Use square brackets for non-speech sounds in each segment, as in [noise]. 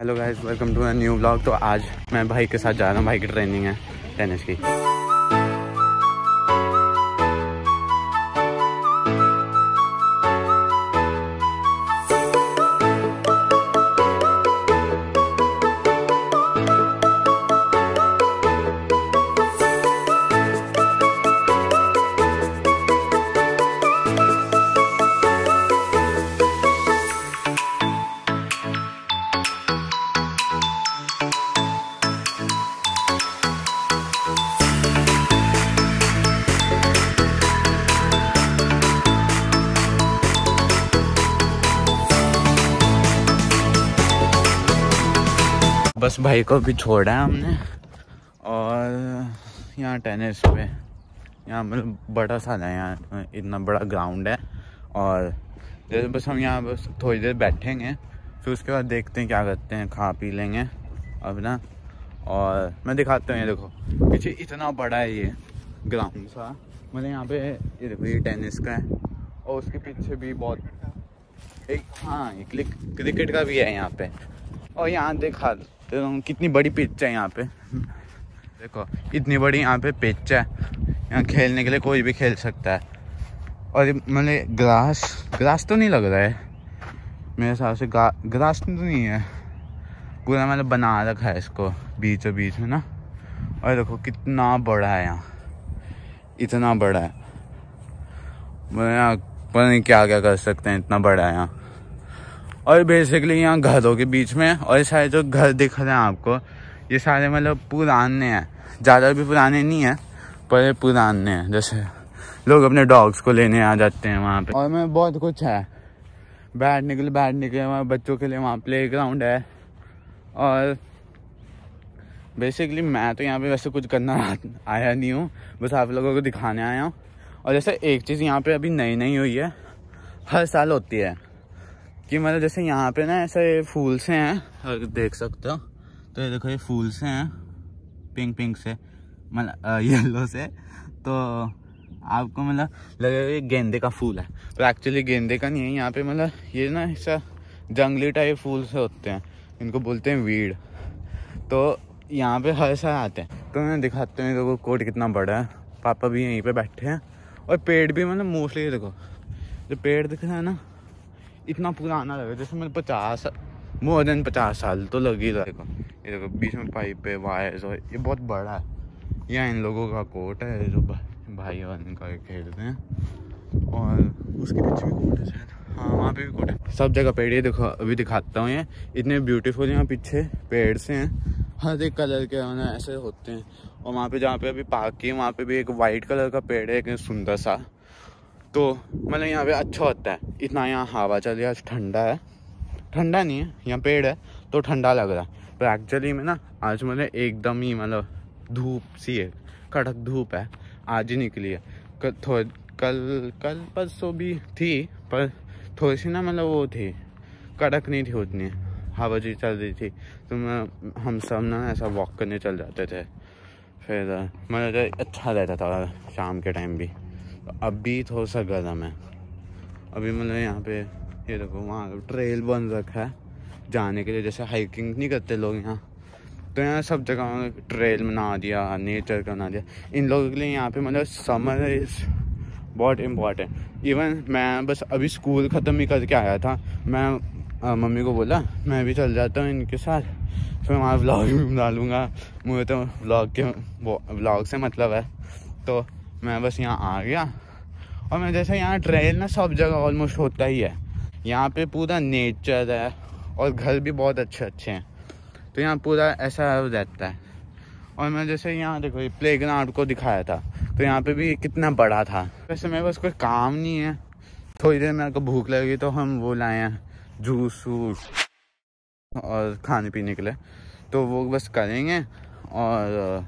Hello guys welcome to new blog तो आज मैं भाई के साथ जा रहा हूँ। भाई की ट्रेनिंग है टेनिस की। भाई को भी छोड़ा है हमने। और यहाँ टेनिस पे। यहाँ मतलब बड़ा सा है यहाँ इतना बड़ा ग्राउंड है। और जैसे बस हम यहाँ बस थोड़ी देर बैठेंगे, फिर उसके बाद देखते हैं क्या करते हैं, खा पी लेंगे अब ना। और मैं दिखाता हूँ, ये देखो, पीछे इतना बड़ा है ये ग्राउंड सा। मतलब यहाँ पे, ये देखो, ये टेनिस का है। और उसके पीछे भी बहुत, एक हाँ क्रिकेट का भी है यहाँ पे। और यहाँ देखा तो कितनी बड़ी पिच है यहाँ पे। देखो, इतनी बड़ी यहाँ पे पिच है। यहाँ खेलने के लिए कोई भी खेल सकता है। और मतलब ग्रास ग्रास तो नहीं लग रहा है? मेरे हिसाब से ग्रास तो नहीं है। पूरा मतलब बना रखा है इसको बीच बीच में ना। और देखो, कितना बड़ा है यहाँ। इतना बड़ा है। यहाँ पता नहीं क्या क्या कर सकते हैं, इतना बड़ा है यहाँ। और बेसिकली यहाँ घरों के बीच में, और सारे जो घर दिख रहे हैं आपको, ये सारे मतलब पुराने हैं। ज़्यादा भी पुराने नहीं हैं, पर पुराने हैं। जैसे लोग अपने डॉग्स को लेने आ जाते हैं वहाँ पे। और मैं बहुत कुछ है। बैठने के लिए बैठने के लिए वहाँ बच्चों के लिए वहाँ प्ले ग्राउंड है। और बेसिकली मैं तो यहाँ पे वैसे कुछ करना [laughs] आया नहीं हूँ। बस आप लोगों को दिखाने आया हूँ। और जैसे एक चीज़ यहाँ पे अभी नई नई हुई है। हर साल होती है। कि मतलब जैसे यहाँ पे ना ऐसे फूल से हैं देख सकते हो तो ये देखो ये फूल से हैं पिंक पिंक से मतलब येलो [laughs] से तो आपको मतलब लगेगा ये गेंदे का फूल है। पर एक्चुअली गेंदे का नहीं है, यहाँ पे मतलब ये ना ऐसा जंगली टाइप फूल से होते हैं, इनको बोलते हैं वीड तो यहाँ पे हर साल आते हैं। तो मैं दिखाते हैं, देखो कोट कितना बड़ा है। पापा भी यहीं पे बैठे हैं, और पेड़ भी मतलब मोस्टली देखो, जो पेड़ दिख रहा है ना इतना पुराना लगा जैसे मतलब पचास मोर देन पचास साल तो लग ही रहेगा ये देखो, बीच में पाइप है वायर्स और ये बहुत बड़ा है। यहाँ इन लोगों का कोट है, जो भाई और इनका खेलते हैं। और उसके पीछे भी कोट है शायद। हाँ वहाँ पे भी कोट है। सब जगह पेड़ ये देखो, अभी दिखाता हूँ ये। इतने ब्यूटीफुल यहाँ पीछे पेड़ से हैं। हर एक कलर के ऐसे होते हैं। और वहाँ पे जहाँ पे अभी पार्क की वहाँ पे भी एक वाइट कलर का पेड़ है, एक सुंदर सा। तो मतलब यहाँ पे अच्छा होता है। इतना यहाँ हवा चल रहा है ठंडा है। ठंडा नहीं है, यहाँ पेड़ है तो ठंडा लग रहा है। पर एक्चुअली में ना, आज मतलब एकदम ही मतलब धूप सी है, कड़क धूप है, आज ही निकली है। कल थोड़े कल कल परसों भी थी, पर थोड़ी सी ना मतलब वो थी, कड़क नहीं थी उतनी, हवा जी चल रही थी। तो मैं, हम सब ना ऐसा वॉक करने चल जाते थे। फिर मतलब अच्छा रहता था शाम के टाइम भी। अभी थोड़ा सा गर्म है अभी मतलब यहाँ पे ये देखो वहाँ ट्रेल बन रखा है जाने के लिए जैसे हाइकिंग नहीं करते लोग यहाँ। तो यहाँ सब जगह ट्रेल बना दिया नेचर का बना दिया। इन लोगों के लिए यहाँ पे मतलब समर इज़ बहुत इंपॉर्टेंट इवन मैं बस अभी स्कूल ख़त्म ही करके आया था। मैं आ, मम्मी को बोला मैं भी चल जाता हूँ इनके साथ। फिर वहाँ ब्लॉग भी डालूँगा मुझे तो ब्लॉग के ब्लॉग से मतलब है। तो मैं बस यहाँ आ गया। और मैं जैसे यहाँ ट्रेल ना सब जगह ऑलमोस्ट होता ही है। यहाँ पे पूरा नेचर है और घर भी बहुत अच्छे अच्छे हैं। तो यहाँ पूरा ऐसा रहता है। और मैं जैसे यहाँ देखो, ये प्ले ग्राउंड को दिखाया था। तो यहाँ पे भी कितना बड़ा था। वैसे मेरे पास कोई काम नहीं है। थोड़ी देर मेरे को भूख लगी तो हम वो लाए हैं जूस वूस और खाने पीने के लिए। तो वो बस करेंगे और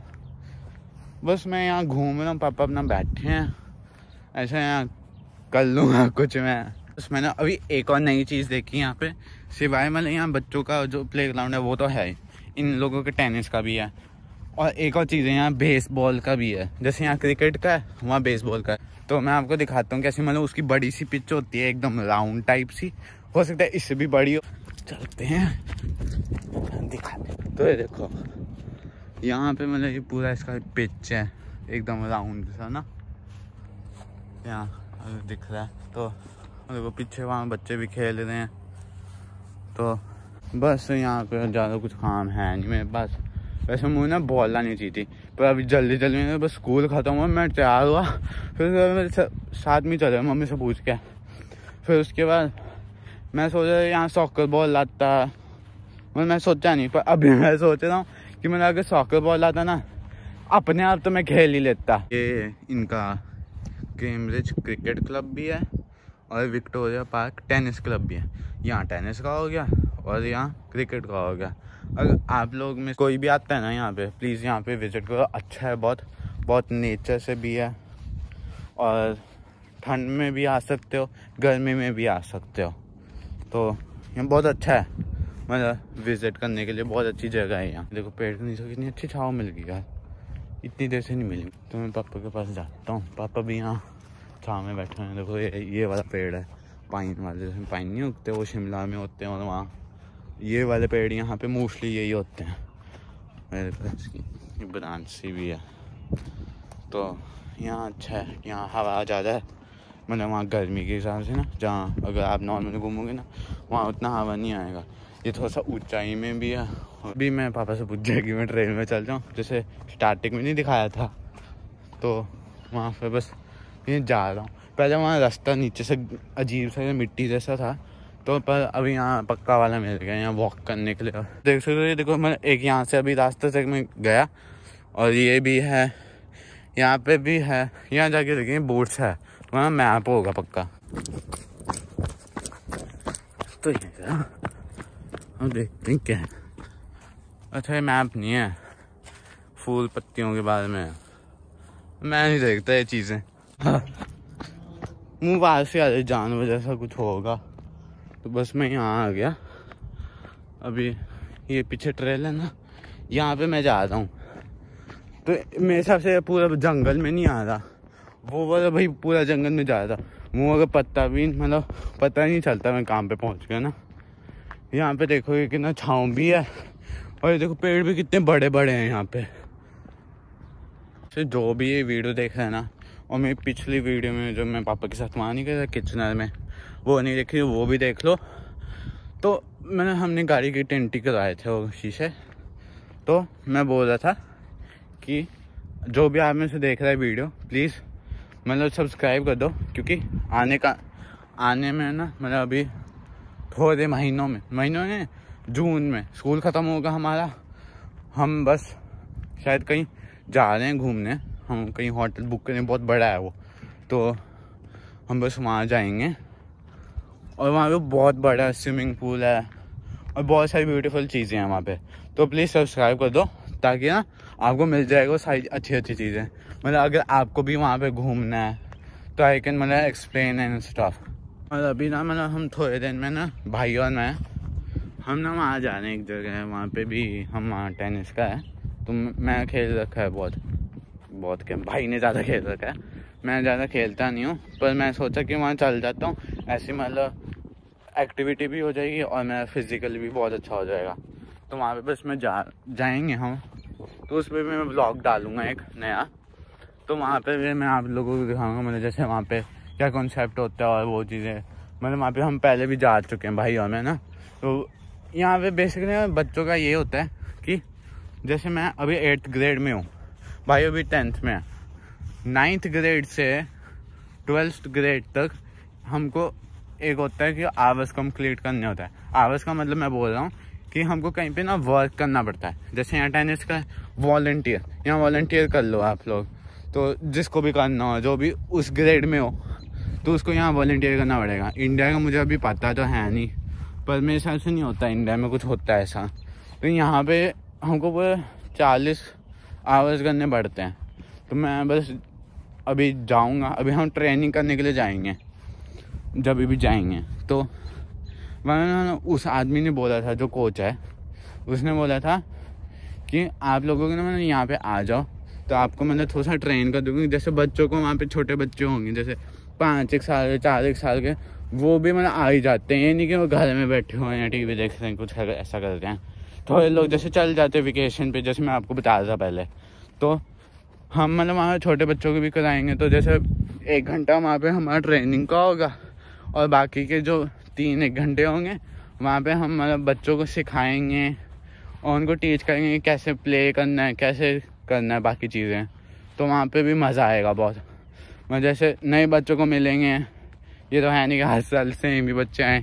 बस मैं यहाँ घूम रहा हूँ, पापा अपना बैठे हैं। ऐसा यहाँ कर लूँगा कुछ मैं। बस मैंने अभी एक और नई चीज़ देखी यहाँ पे। सिवाय मतलब यहाँ बच्चों का जो प्ले ग्राउंड है, वो तो है इन लोगों के टेनिस का भी है। और एक और चीज़ है यहाँ बेसबॉल का भी है। जैसे यहाँ क्रिकेट का है, वहाँ बेसबॉल का है। तो मैं आपको दिखाता हूँ कैसे मतलब उसकी बड़ी सी पिच होती है, एकदम राउंड टाइप सी। हो सकता है इससे भी बड़ी हो। चलते हैं। दिखाते तो ये देखो। यहाँ पे मतलब ये पूरा इसका पिच है, एकदम राउंड सा ना। यहाँ दिख रहा है तो देखो पीछे वहाँ बच्चे भी खेल रहे हैं। तो बस यहाँ पे ज़्यादा कुछ काम है नहीं मेरे पास। वैसे मुझे ना बोलना नहीं चाहिए थी, पर अभी जल्दी जल्दी में बस स्कूल ख़त्म हुआ, मैं तैयार हुआ। फिर मेरे साथ में चले, मम्मी से पूछ के। फिर उसके बाद मैं सोच रहा यहाँ सॉकर बॉल लाता मतलब मैं सोचा नहीं, पर अभी मैं सोच रहा हूँ कि मैंने अगर सॉकर बॉल आता ना, अपने आप तो मैं खेल ही लेता। ये इनका कैम्ब्रिज क्रिकेट क्लब भी है और विक्टोरिया पार्क टेनिस क्लब भी है। यहाँ टेनिस का हो गया और यहाँ क्रिकेट का हो गया। अगर आप लोग में कोई भी आता है ना यहाँ पे प्लीज़ यहाँ पे विज़िट करो। अच्छा है बहुत बहुत नेचर से भी है। और ठंड में भी आ सकते हो, गर्मी में भी आ सकते हो। तो यहाँ बहुत अच्छा है। मतलब विज़िट करने के लिए बहुत अच्छी जगह है यहाँ। देखो, पेड़ के नीचे कितनी अच्छी छाव मिल गई यार। इतनी देर से नहीं मिली। तो मैं पापा के पास जाता हूँ। पापा भी यहाँ छाव में बैठे हैं। देखो, ये ये वाला पेड़ है। पाइन वाले जैसे पाइन नहीं उगते, वो शिमला में होते हैं और वहाँ ये वाले पेड़ यहाँ पे मोस्टली यही होते हैं। मेरे पास की भी है। तो यहाँ अच्छा है। यहाँ हवा ज़्यादा है। मतलब वहाँ गर्मी के हिसाब से ना, जहाँ अगर आप नॉर्मल घूमोगे ना, वहाँ उतना हवा नहीं आएगा। ये थोड़ा सा ऊंचाई में भी है। अभी मैं पापा से पूछ जाए कि मैं ट्रेन में चल जाऊँ। जैसे स्टार्टिंग में नहीं दिखाया था तो वहाँ पे बस ये जा रहा हूँ। पहले वहाँ रास्ता नीचे से अजीब सा मिट्टी जैसा था तो पर अभी यहाँ पक्का वाला मिल गया, यहाँ वॉक करने के लिए। देख सकते हो देखो, मैं एक यहाँ से अभी रास्ते से मैं गया, और ये भी है, यहाँ पे भी है, यहाँ जाके देखिए बोर्ड्स है, वहाँ मैप होगा पक्का। तो ये हम देखते हैं? क्या अच्छा ये मैप नहीं है। फूल पत्तियों के बारे में। मैं नहीं देखता ये चीज़ें। मुँह बाहर से आ जानवर जैसा कुछ होगा। तो बस मैं यहाँ आ गया। अभी ये पीछे ट्रेल है ना, यहाँ पे मैं जा रहा हूँ। तो मेरे हिसाब से पूरा जंगल में नहीं आ रहा। वो वाला भाई पूरा जंगल में जा रहा मुँह अगर पत्ता भी मतलब पता ही नहीं चलता मैं काम पे पहुँच गया ना। यहाँ पे देखो ये कितना छाँव भी है और ये देखो पेड़ भी कितने बड़े बड़े हैं यहाँ पे। तो जो भी ये वीडियो देख रहे हैं ना, और मेरी पिछली वीडियो में जो मैं पापा के साथ वहाँ नहीं गया किचनर में, वो नहीं देखी वो भी देख लो। तो मैंने, हमने गाड़ी की टेंटी कराए थे वो शीशे। तो मैं बोल रहा था कि जो भी आप में से देख रहा है वीडियो, प्लीज़ मतलब सब्सक्राइब कर दो, क्योंकि आने का, आने में ना मतलब अभी थोड़े महीनों में। महीनों में जून में। स्कूल ख़त्म होगा हमारा। हम बस शायद कहीं जा रहे हैं घूमने। हम कहीं होटल बुक करें बहुत बड़ा है वो। तो हम बस वहाँ जाएँगे। और वहाँ पे बहुत बड़ा स्विमिंग पूल है। और बहुत सारी ब्यूटीफुल चीज़ें हैं वहाँ पे। तो प्लीज़ सब्सक्राइब कर दो, ताकि ना आपको मिल जाएगा वो सारी अच्छी अच्छी चीज़ें। मतलब अगर आपको भी वहाँ पे घूमना है तो आई कैन मतलब एक्सप्लेन एंड स्टाफ और अभी ना मतलब हम थोड़े दिन में ना भाई और मैं, हम ना वहाँ जा रहे हैं एक जगह है, वहाँ पे भी हम वहाँ टेनिस का है। तो मैं खेल रखा है बहुत बहुत क्या भाई ने ज़्यादा खेल रखा है। मैं ज़्यादा खेलता नहीं हूँ, पर मैं सोचा कि वहाँ चल जाता हूँ। ऐसी मतलब एक्टिविटी भी हो जाएगी और मेरा फिज़िकली भी बहुत अच्छा हो जाएगा। तो वहाँ पे बस मैं जा, जाएँगे हम। तो उस पर भी मैं ब्लॉग डालूँगा एक नया। तो वहाँ पे भी मैं आप लोगों को दिखाऊँगा मतलब जैसे वहाँ पे क्या कॉन्सेप्ट होता है और वो चीज़ें? मतलब वहाँ पे हम पहले भी जा चुके हैं भाई और मैं, ना? तो यहाँ पे बेसिकली बच्चों का ये होता है कि जैसे मैं अभी एट्थ ग्रेड में हूँ, भाई अभी टेंथ में है। नाइन्थ ग्रेड से ट्वेल्थ ग्रेड तक हमको एक होता है कि आवर्स कंप्लीट करने होता है। आवर्स का मतलब मैं बोल रहा हूँ कि हमको कहीं पे ना वर्क करना पड़ता है। जैसे यहाँ टेनिस का वॉल्टियर यहाँ वॉल्टियर कर लो आप लोग। तो जिसको भी करना हो, जो भी उस ग्रेड में हो तो उसको यहाँ वॉल्टियर करना पड़ेगा। इंडिया का मुझे अभी पता तो है नहीं, पर मेरे हिसाब से नहीं होता इंडिया में कुछ होता है ऐसा। तो यहाँ पे हमको पूरे चालीस आवर्स करने पड़ते हैं। तो मैं बस अभी जाऊँगा। अभी हम ट्रेनिंग करने के लिए जाएँगे, जब भी जाएँगे। तो मैंने उस आदमी ने बोला था, जो कोच है, उसने बोला था कि आप लोगों के ना मैंने यहाँ पे आ जाओ तो आपको मतलब थोड़ा सा ट्रेन कर दूँगी। जैसे बच्चों को वहाँ पे छोटे बच्चे होंगे, जैसे पाँच एक साल के चार एक साल के वो भी मतलब आ ही जाते हैं ये नहीं कि वो घर में बैठे हुए हैं टी वी देख रहे हैं कुछ कर, ऐसा करते हैं। थोड़े लोग जैसे चल जाते हैं वेकेशन पे जैसे मैं आपको बता रहा था पहले। तो हम मतलब वहाँ छोटे बच्चों को भी कराएँगे तो जैसे एक घंटा वहाँ पे हमारा ट्रेनिंग का होगा और बाकी के जो तीन एक घंटे होंगे वहाँ पे हम मतलब बच्चों को सिखाएँगे और उनको टीच करेंगे कैसे प्ले करना है कैसे करना है बाकी चीज़ें। तो वहाँ पे भी मज़ा आएगा बहुत। जैसे नए बच्चों को मिलेंगे, ये तो है नहीं कि हर साल से भी बच्चे आए।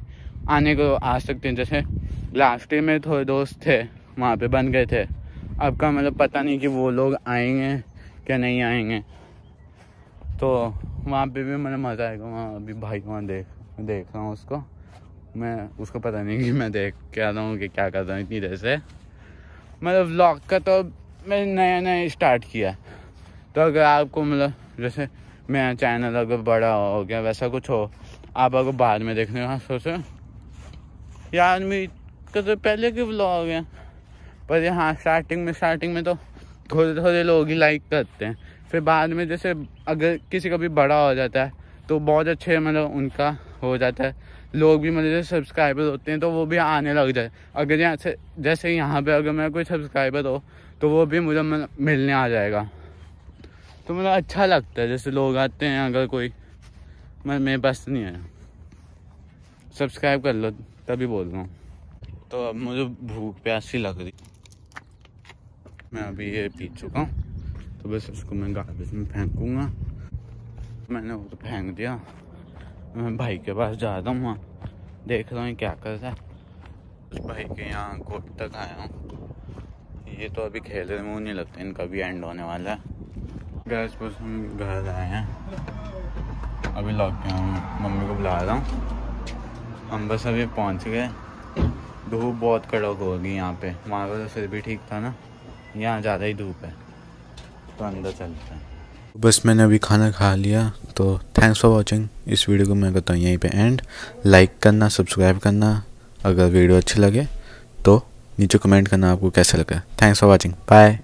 आने को आ सकते हैं। जैसे लास्ट ईयर में थोड़े दोस्त थे, वहाँ पे बन गए थे। अब का मतलब पता नहीं कि वो लोग आएँगे क्या नहीं आएँगे। तो वहाँ पे भी मतलब मज़ा आएगा। वहाँ अभी भाई वहाँ देख देख रहा हूँ उसको। मैं, उसको पता नहीं कि मैं देख के आ रहा हूँ कि क्या कर रहा हूँ इतनी देर से। मतलब व्लॉग का तो मैंने नया नया स्टार्ट किया तो अगर आपको मतलब जैसे मेरा चैनल अगर बड़ा हो गया, वैसा कुछ हो, आप अगर बाद में देखने का सोचो यार मेरी तो पहले के ब्लॉग हैं, पर यहाँ स्टार्टिंग में स्टार्टिंग में तो थोड़े थोड़े लोग ही लाइक करते हैं। फिर बाद में जैसे अगर किसी का भी बड़ा हो जाता है तो बहुत अच्छे मतलब उनका हो जाता है। लोग भी मतलब जैसे सब्सक्राइबर होते हैं तो वो भी आने लग जाए। अगर यहाँ से जैसे यहाँ पे अगर मैं कोई सब्सक्राइबर हो तो वो भी मुझे मतलब मिलने आ जाएगा। तो मतलब अच्छा लगता है, जैसे लोग आते हैं, अगर कोई मैं, मेरे पास नहीं है सब्सक्राइब कर लो, तभी बोल रहा हूँ। तो अब मुझे भूख प्यासी लग रही। मैं अभी ये पी चुका हूँ तो बस उसको मैं गार्बेज में फेंकूँगा। मैंने वो तो फेंक दिया। मैं भाई के पास जा रहा हूँ, देख रहा हूँ क्या कर रहा है। उस भाई के यहाँ कोट तक आया हूँ। ये तो अभी खेल रहे मुँह नहीं लगता, इनका भी एंड होने वाला है। गैस बस हम घर आए हैं। अभी लौट के मम्मी को बुला रहा हूँ। हम बस अभी पहुँच गए। धूप बहुत कड़क होगी यहाँ पे। वहाँ पर तो फिर भी ठीक था ना? यहाँ ज़्यादा ही धूप है। तो अंदर चलते हैं। बस मैंने अभी खाना खा लिया तो थैंक्स फॉर वॉचिंग इस वीडियो को मैं करता हूँ यहीं पे एंड लाइक करना सब्सक्राइब करना। अगर वीडियो अच्छी लगे तो नीचे कमेंट करना आपको कैसा लगा। Thanks for watching bye